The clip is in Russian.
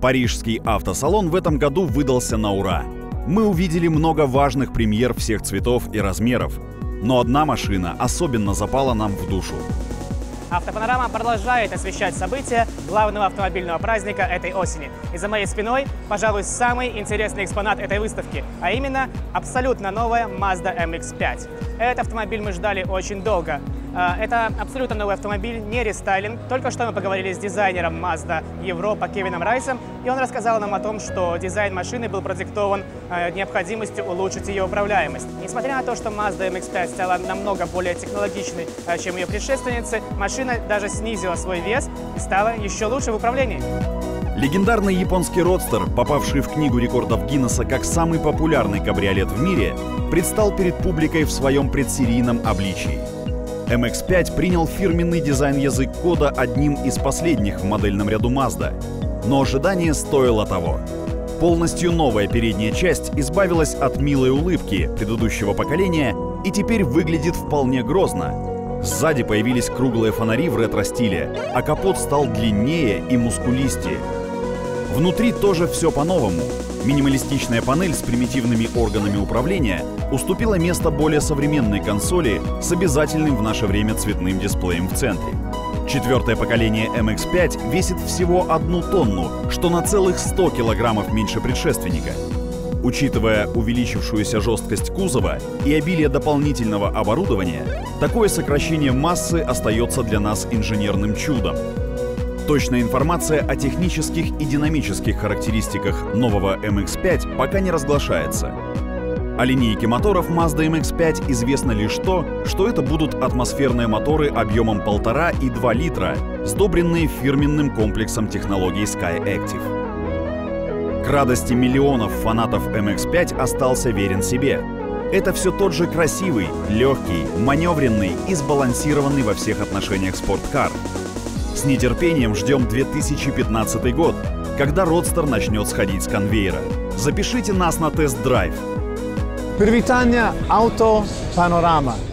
Парижский автосалон в этом году выдался на ура. Мы увидели много важных премьер всех цветов и размеров. Но одна машина особенно запала нам в душу. Автопанорама продолжает освещать события главного автомобильного праздника этой осени. И за моей спиной, пожалуй, самый интересный экспонат этой выставки, а именно абсолютно новая Mazda MX-5. Этот автомобиль мы ждали очень долго. А, это абсолютно новый автомобиль, не рестайлинг. Только что мы поговорили с дизайнером Mazda Европа Кевином Райсом, и он рассказал нам о том, что дизайн машины был продиктован а, необходимостью улучшить ее управляемость. Несмотря на то, что Mazda MX-5 стала намного более технологичной, а, чем ее предшественницы, машина даже снизила свой вес и стала еще лучше в управлении. Легендарный японский родстер, попавший в книгу рекордов Гиннесса как самый популярный кабриолет в мире, предстал перед публикой в своем предсерийном обличии. MX-5 принял фирменный дизайн-язык кода одним из последних в модельном ряду Mazda. Но ожидание стоило того. Полностью новая передняя часть избавилась от милой улыбки предыдущего поколения и теперь выглядит вполне грозно. Сзади появились круглые фонари в ретро-стиле, а капот стал длиннее и мускулистее. Внутри тоже все по-новому. Минималистичная панель с примитивными органами управления уступила место более современной консоли с обязательным в наше время цветным дисплеем в центре. Четвертое поколение MX-5 весит всего одну тонну, что на целых 100 килограммов меньше предшественника. Учитывая увеличившуюся жесткость кузова и обилие дополнительного оборудования, такое сокращение массы остается для нас инженерным чудом. Точная информация о технических и динамических характеристиках нового MX-5 пока не разглашается. О линейке моторов Mazda MX-5 известно лишь то, что это будут атмосферные моторы объемом 1,5 и 2 литра, сдобренные фирменным комплексом технологий SkyActiv. К радости миллионов фанатов MX-5 остался верен себе. Это все тот же красивый, легкий, маневренный и сбалансированный во всех отношениях спорткар. С нетерпением ждем 2015 год, когда Родстер начнет сходить с конвейера. Запишите нас на тест-драйв – Привитание Auto Panorama.